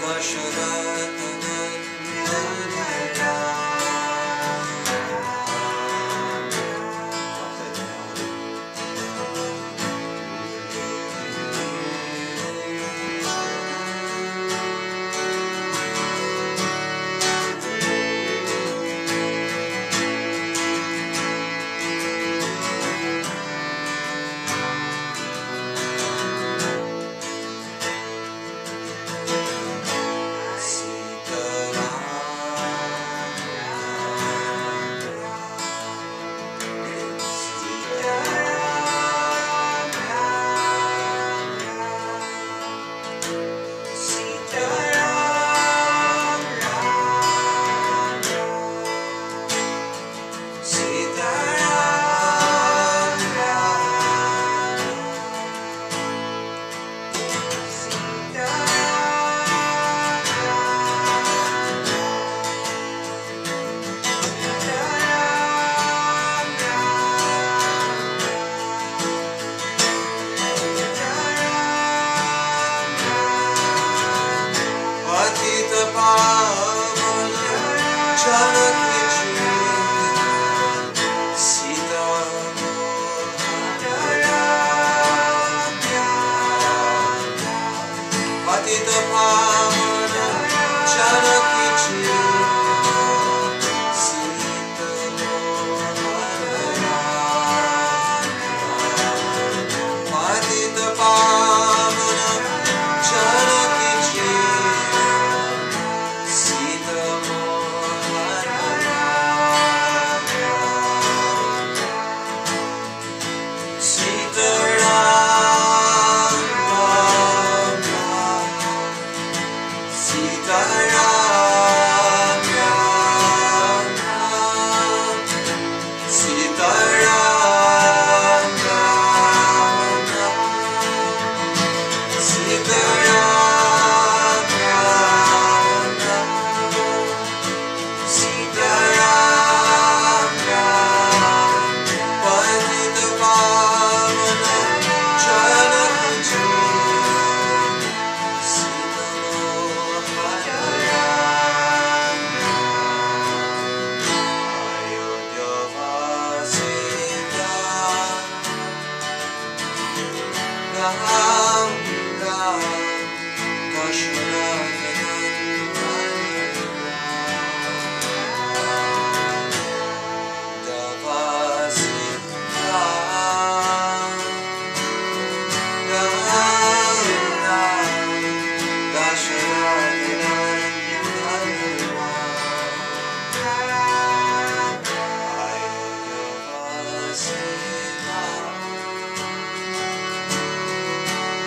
Dasharath I'm not die.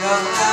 가